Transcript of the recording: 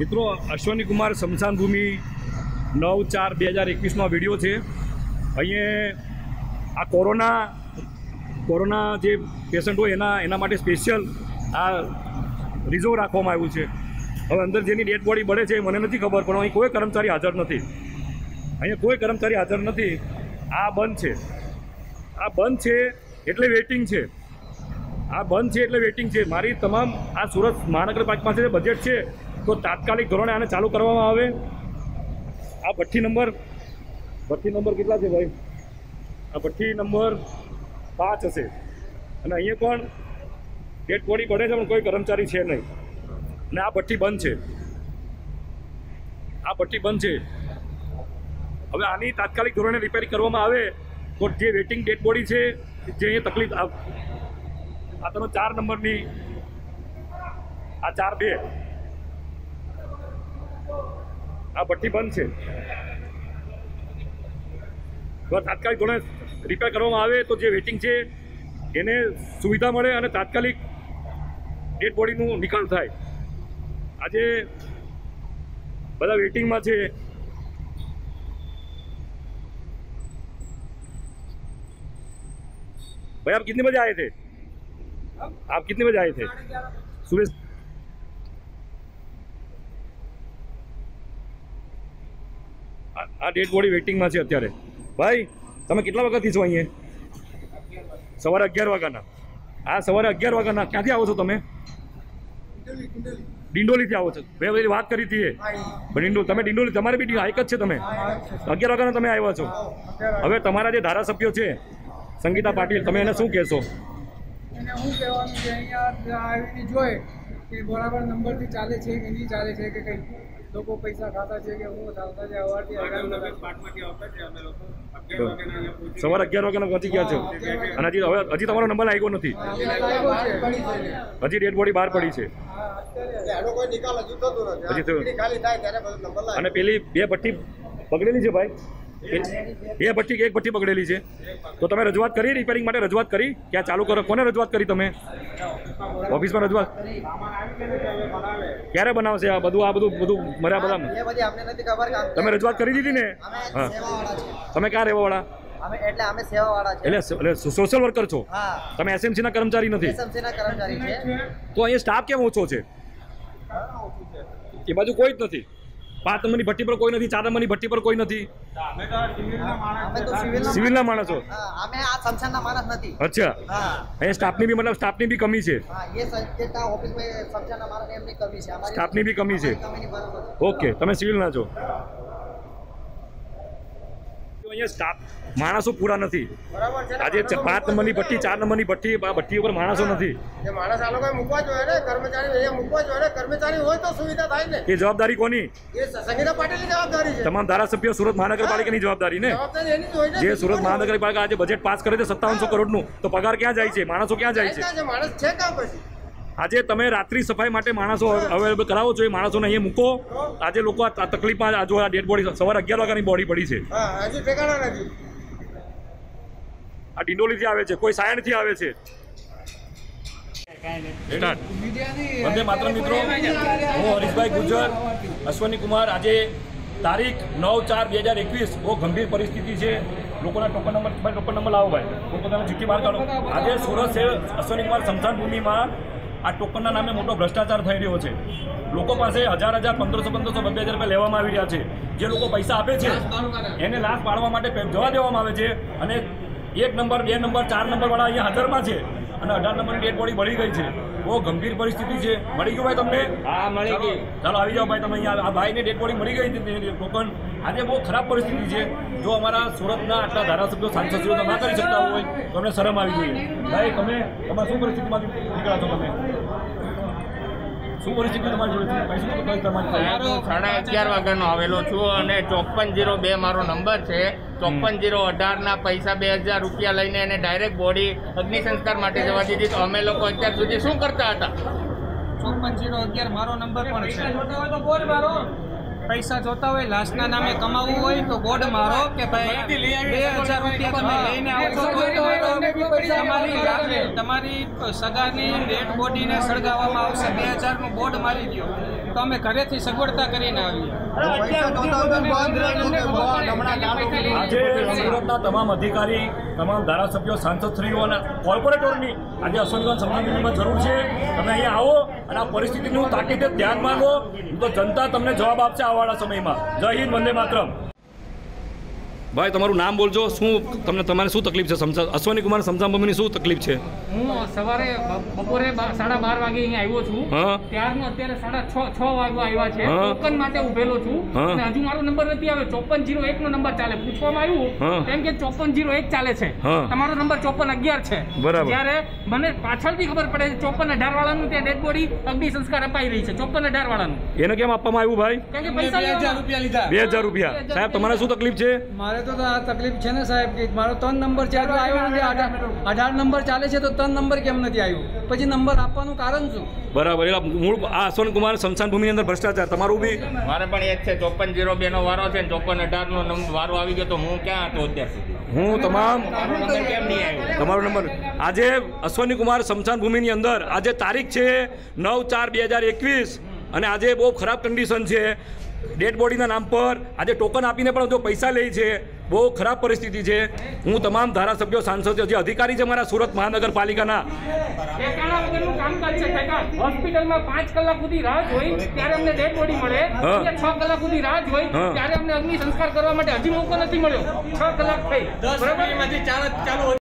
મિત્રો, અશ્વની કુમાર શમશાન ભૂમિ નવ ચાર બે હજાર એકવીસનો વીડિયો છે. અહીંયા આ કોરોના કોરોના જે પેશન્ટ હોય એના એના માટે સ્પેશિયલ આ રિઝર્વ રાખવામાં આવ્યું છે. હવે અંદર જેની ડેડ બોડી બળે છે મને નથી ખબર, પણ અહીં કોઈ કર્મચારી હાજર નથી. અહીંયા કોઈ કર્મચારી હાજર નથી. આ બંધ છે. આ બંધ છે એટલે વેઇટિંગ છે. આ બંધ છે એટલે વેઇટિંગ છે. મારી તમામ આ સુરત મહાનગરપાલિકા જે બજેટ છે તો તાત્કાલિક ધોરણે આને ચાલુ કરવામાં આવે. આ ભઠ્ઠી નંબર ભઠ્ઠી નંબર કેટલા છે ભાઈ? આ ભઠ્ઠી નંબર પાંચ હશે. અને અહીંયા પણ ગેટ બોડી પડે છે, પણ કોઈ કર્મચારી છે નહીં. અને આ ભઠ્ઠી બંધ છે. આ ભઠ્ઠી બંધ છે. હવે આની તાત્કાલિક ધોરણે રિપેરિંગ કરવામાં આવે તો જે વેટિંગ ડેડ બોડી છે, જે અહીંયા તકલીફ આ તમે ચાર નંબરની, આ ચાર બે. આ ભઠ્ઠી બંધ છે જો તાત્કાલિક ધોરણે રિપેર કરવામાં આવે તો જે વેટિંગ છે એને સુવિધા મળે અને તાત્કાલિક ડેડ બોડીનું નિકાલ થાય આજે બધા વેટિંગમાં છે भाई आप कितने बजे आए थे आप कितने बजे आए थे सुबह આ ડેડ બોડી વેઇટિંગમાં છે અત્યારે. ભાઈ, તમે કેટલા વાગ્યાથી છો અહીંયા? સવારે અગિયાર વાગ્યાના. આ સવારે અગિયાર વાગ્યાના. ક્યાંથી આવો છો તમે? ડિંડોલીથી આવો છો. મેં પેલી વાત કરી હતી ડિંડોલ તમે ડિંડોલી, તમારે બી હાઇક જ છે તમે. અગિયાર વાગ્યાના તમે આવ્યા છો. હવે તમારા જે ધારાસભ્યો છે, સંગીતા પાટીલ, તમે એને શું કહેશો? શું કહેવાનું બરાબર નંબરથી ચાલે છે કે નહીં ચાલે છે કે કંઈ. લોકો પૈસા ખાતા છે કે હું ચાલતા છે અવારથી સવારે અગિયાર વાગ્યાના પહોંચી ગયા છો. અને હજી હવે હજી તમારો નંબર આવ્યો નથી. હજી ડેડ બોડી બહાર પડી છે. એનો કોઈ નિકાલ હજુ થતો નથી. હજી થયું. પેલી ખાલી થાય ત્યારે બધો નંબર લાગે. અને પેલી બે ભઠ્ઠી બગડેલી છે ભાઈ. બે ભઠ્ઠી કે એક ભઠ્ઠી બગડેલી છે. તો તમે રજૂઆત કરી રિપેરિંગ માટે રજૂઆત કરી ક્યાં ચાલુ કરો. કોને રજૂઆત કરી તમે? ઓફિસમાં રજૂઆત. ક્યારે બનાવશે આ બધું? આ બધું બધું મર્યા બધા એ તમે રજૂઆત કરી દીધી ને? હા. તમે ક્યાં રહેવાવાળા? એટલે સોશિયલ વર્કર છો? તમે એસએમસી ના કર્મચારી નથી? તો અહીંયા સ્ટાફ કેમ ઓછો છે? એ બાજુ કોઈ જ નથી. પાંચ નંબરની ભઠ્ઠી પર કોઈ નથી ચાર નંબરની ભઠ્ઠી પર કોઈ નથી. સિવિલ સિવિલના માણસો. અમે આ સંસારના માણસ નથી. અચ્છા. અહીંયા સ્ટાફની બી મતલબ સ્ટાફની બી કમી છે? સ્ટાફની બી કમી છે? ઓકે તમે સિવિલના છો? અહીંયા સ્ટાફ માણસો પૂરા નથી? આજે પાંચ નંબરની ભઠ્ઠી ચાર નંબરની ભઠ્ઠી ભઠ્ઠી ઉપર માણસો નથી. એ જવાબદારી કોની? તમામ ધારાસભ્યો સુરત મહાનગરપાલિકાની જવાબદારી ને? જે સુરત મહાનગરપાલિકા આજે બજેટ પાસ કરે છે સત્તાવનસો કરોડનું તો પગાર ક્યાં જાય છે? માણસો ક્યાં જાય છે? આજે તમે રાત્રિ સફાઈ માટે માણસો અવેલેબલ કરાવો છો એ માણસોને અહીંયા મૂકો. આજે લોકો આ તકલીફમાં આ આ ડેડ બોડી સવારે અગિયાર વાગ્યાની બોડી પડી છે. આ ડિંડોલીથી આવે છે કોઈ સાયણથી આવે છે. વંદે માત્ર. મિત્રો હું હરીશભાઈ ગુજર અશ્વની કુમાર. આજે તારીખ નવ ચાર બે હજાર એકવીસ. બહુ ગંભીર પરિસ્થિતિ છે. લોકોના ટોકન નંબર ટોકન નંબર લાવો ભાઈ. પોતાના જીટી બહાર કાઢો. આજે સુરત છે અશ્વની કુમાર સમસાન ભૂમિમાં આ ટોકનના નામે મોટો ભ્રષ્ટાચાર થઈ રહ્યો છે. લોકો પાસે હજાર હજાર પંદરસો પંદરસો બે હજાર રૂપિયા લેવામાં આવી રહ્યા છે. જે લોકો પૈસા આપે છે એને લાશ પાડવા માટે જવા દેવામાં આવે છે અને એક નંબર બે નંબર ચાર નંબરવાળા અહીંયા હાજરમાં છે અને અઢાર નંબરની ડેડ બોડી મળી ગઈ છે. બહુ ગંભીર પરિસ્થિતિ છે. મળી ગયું ભાઈ તમને? હા મળી ગઈ. ચાલો આવી જાઓ ભાઈ તમે અહીંયા આ ભાઈને ડેડ બોડી મળી ગઈ હતી ટોકન. આજે બહુ ખરાબ પરિસ્થિતિ છે. જો અમારા સુરતના આટલા ધારાસભ્યો સાંસદશ્રીઓ તો ના કરી શકતા હોય તો અમને શરમ આવી જોઈએ. ભાઈ તમે તમારા શું પરિસ્થિતિમાંથી નીકળ્યા છો તમે. શું પરિસ્થિતિ તમારી જોડે તો કઈ તમારી સાડા અગિયાર વાગ્યાનો આવેલો છું અને ચોપન જીરો બે મારો નંબર છે. ચોપન જીરો અઢારના પૈસા બે હજાર રૂપિયા લઈને એને ડાયરેક્ટ બોડી અગ્નિ સંસ્કાર માટે જવા દીધી. તો અમે લોકો અત્યાર સુધી શું કરતા હતા? ચોપન જીરો અગિયાર મારો નંબર પણ છે. પૈસા જોતા હોય લાશના નામે કમાવવું હોય તો બોર્ડ મારો કે ભાઈ બે હજાર રૂપિયા તમે લઈને આવો. તમારી તમારી સગાની ડેડ બોડીને સળગાવવામાં આવશે. બે હજારનું બોર્ડ મારી દો. તો અમે ઘરેથી સગવડતા કરીને આવીએ. આજે સુરતના તમામ અધિકારી તમામ ધારાસભ્યો સાંસદશ્રીઓ અને કોર્પોરેટરની આજે અશ્વનગંજ સમાજમાં જરૂર છે. તમે અહીંયા આવો અને આ પરિસ્થિતિનું તાકીદે ધ્યાનમાં લો તો જનતા તમને જવાબ આપશે. आवाडा समयमा जय हिन्द वन्दे मातरम ભાઈ તમારું નામ બોલજો. શું તમને તમારે શું તકલીફ છે? અશ્વની કુમાર સમજામભૂમિની શું તકલીફ છે? હું સવારે બપોરે બા- સાડા બાર વાગે અહીંયા આવ્યો છું. ત્યારનો અત્યારે સાડા છ છ વાગવા આવ્યા છે. ટોકન માટે ઉભેલો છું. અને હજુ મારો નંબર નથી આવ્યો. ચોપન જીરો એક નો નંબર ચાલે. પૂછવામાં આવ્યું એમ કે ચોપન જીરો એક ચાલે છે. તમારો નંબર ચોપન અગિયાર છે. બરાબર. જ્યારે મને પાછળથી ખબર પડે છે ચોપન અઢાર વાળાનું ત્યાં ડેડ બોડી અગ્નિ સંસ્કાર અપાઈ રહી છે. ચોપન અઢાર વાળાનું એને કેમ આપવામાં આવ્યું ભાઈ? કેમ કે પૈસા લેવામાં- લીધા. બે હજાર રૂપિયા. સાહેબ તમારે શું તકલીફ છે? મારે તો આ તકલીફ છે ને સાહેબ કે મારો ત્રણ નંબર છે હજુ આવ્યો નથી. અઢાર નંબર. ચાલે છે તો ત્રણ નંબર કેમ નથી આવ્યો? પછી નંબર આપવાનું કારણ શું? બરાબર એટલે મૂળ આ અશ્વન કુમાર સ્મશાન ભૂમિની અંદર ભ્રષ્ટાચાર. તમારું બી મારે પણ એ છે ચોપન જીરો બે નો વારો છે ચોપન અઢાર નો નંબર વારો આવી ગયો તો હું ક્યાં હતો અત્યાર સુધી? હું તમામ કેમ નહીં આવ્યો? તમારો નંબર. આજે અશ્વની કુમાર સ્મશાન ભૂમિની અંદર આજે તારીખ છે નવ ચાર બે હજાર એકવીસ. અને આજે બહુ ખરાબ કન્ડિશન છે. ડેડ બોડીના નામ પર આજે ટોકન આપીને પણ જો પૈસા લે છે બહુ ખરાબ પરિસ્થિતિ છે. હું તમામ ધારાસભ્યો સાંસદો જે અધિકારી છે મારા સુરત મહાનગરપાલિકાના. હોસ્પિટલમાં પાંચ કલાક સુધી રાહ જોઈ ત્યારે અમને ડેડ બોડી મળે. છ કલાક સુધી રાહ જોઈ ત્યારે અમને અગ્નિ સંસ્કાર કરવા માટે હજી મોકો નથી મળ્યો. છ કલાક થઈ. બરાબર